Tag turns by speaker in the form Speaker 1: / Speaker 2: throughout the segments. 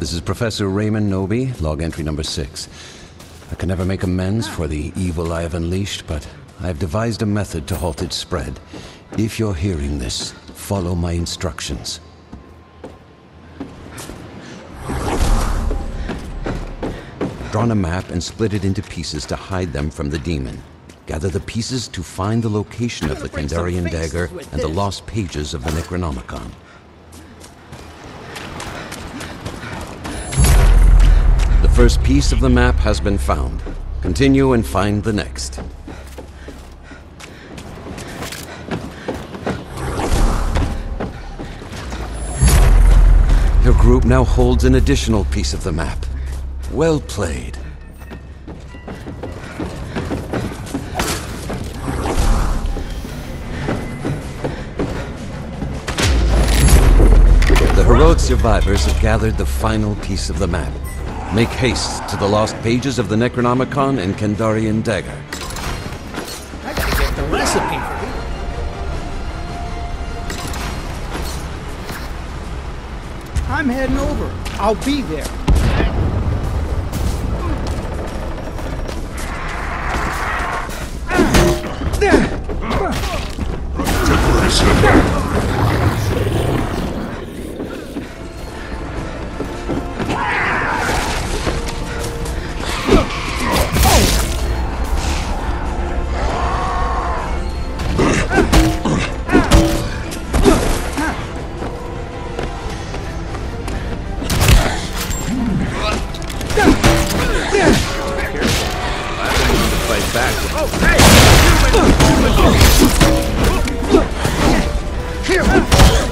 Speaker 1: This is Professor Raymond Knowby, log entry number six. I can never make amends for the evil I have unleashed, but I have devised a method to halt its spread. If you're hearing this, follow my instructions. Drawn a map and split it into pieces to hide them from the demon. Gather the pieces to find the location of the Kandarian dagger and the lost pages of the Necronomicon. First piece of the map has been found. Continue and find the next. Your group now holds an additional piece of the map. Well played. The heroic survivors have gathered the final piece of the map. Make haste to the lost pages of the Necronomicon and Kandarian dagger.
Speaker 2: I gotta get the recipe for this. I'm heading over. I'll be there.
Speaker 3: Fight back. That'll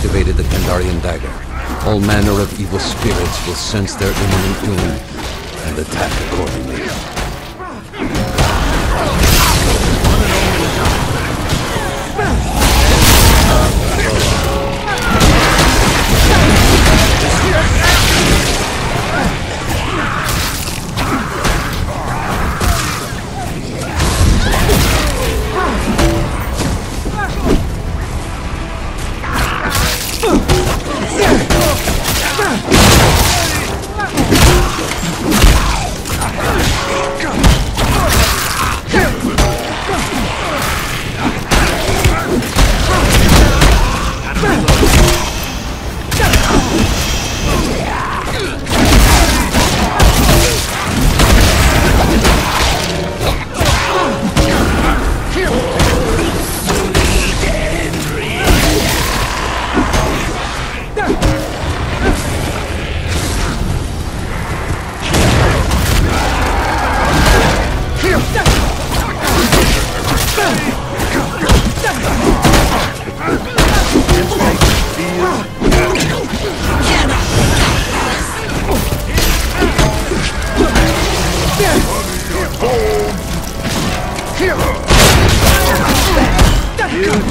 Speaker 1: activated the Kandarian dagger. All manner of evil spirits will sense their imminent doom and attack You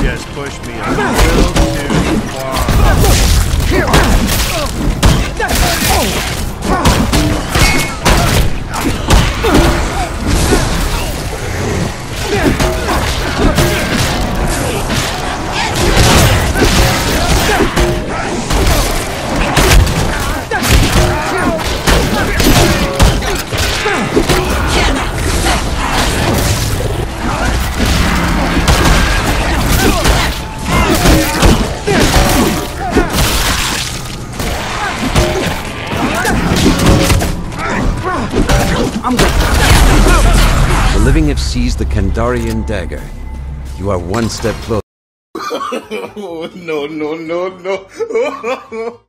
Speaker 2: just pushed
Speaker 1: me a little too far. Have seized the Kandarian dagger. You are one step closer.
Speaker 4: no, no, no, no.